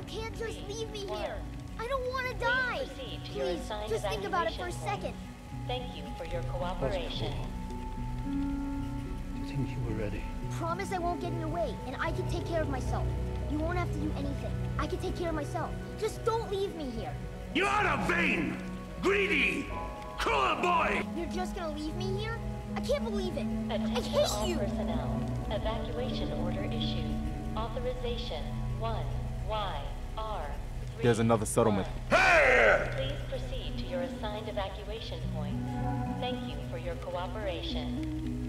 You can't just three, leave me one. here. I don't want to die. proceed to your Please, just think about it for a second. Thank you for your cooperation. Do you think you were ready? Promise I won't get in your way, and I can take care of myself. You won't have to do anything. I can take care of myself. Just don't leave me here. You are a vain, greedy, cruel boy! You're just gonna leave me here? I can't believe it. I Attention hate all you. personnel. Evacuation order issued. Authorization 1 Y R. There's another settlement. Please proceed to your assigned evacuation points. Thank you for your cooperation.